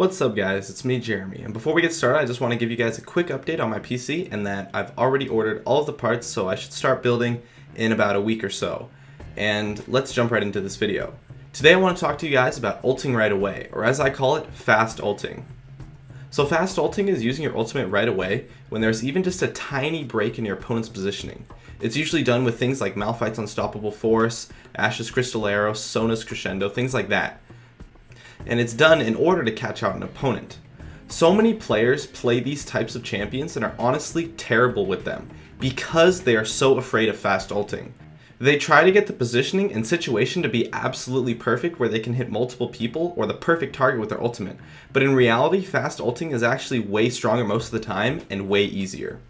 What's up guys, it's me Jeremy, and before we get started I just want to give you guys a quick update on my PC and that I've already ordered all of the parts so I should start building in about a week or so. And let's jump right into this video. Today I want to talk to you guys about ulting right away, or as I call it, fast ulting. So fast ulting is using your ultimate right away when there's even just a tiny break in your opponent's positioning. It's usually done with things like Malphite's Unstoppable Force, Ashe's Crystal Arrow, Sona's Crescendo, things like that. And it's done in order to catch out an opponent. So many players play these types of champions and are honestly terrible with them because they are so afraid of fast ulting. They try to get the positioning and situation to be absolutely perfect where they can hit multiple people or the perfect target with their ultimate. But in reality, fast ulting is actually way stronger most of the time and way easier.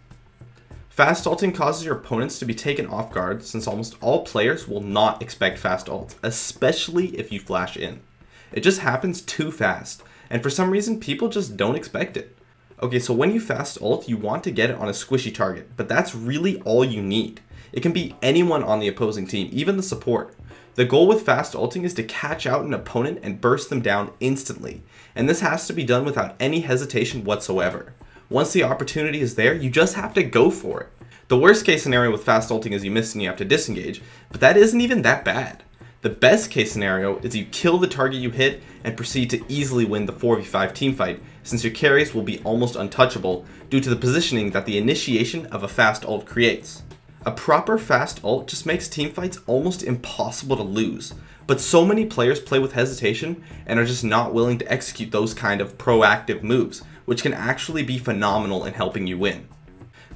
Fast ulting causes your opponents to be taken off guard since almost all players will not expect fast ult, especially if you flash in. It just happens too fast, and for some reason people just don't expect it. Okay, so when you fast ult, you want to get it on a squishy target, but that's really all you need. It can be anyone on the opposing team, even the support. The goal with fast ulting is to catch out an opponent and burst them down instantly, and this has to be done without any hesitation whatsoever. Once the opportunity is there, you just have to go for it. The worst case scenario with fast ulting is you miss and you have to disengage, but that isn't even that bad. The best case scenario is you kill the target you hit and proceed to easily win the 4v5 teamfight, since your carries will be almost untouchable due to the positioning that the initiation of a fast ult creates. A proper fast ult just makes teamfights almost impossible to lose, but so many players play with hesitation and are just not willing to execute those kind of proactive moves, which can actually be phenomenal in helping you win.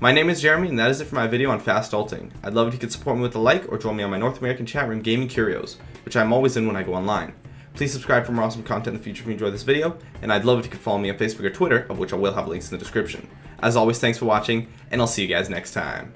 My name is Jeremy and that is it for my video on fast ulting. I'd love if you could support me with a like or join me on my North American chat room Gaming Curios, which I'm always in when I go online. Please subscribe for more awesome content in the future if you enjoy this video, and I'd love if you could follow me on Facebook or Twitter, of which I will have links in the description. As always, thanks for watching, and I'll see you guys next time.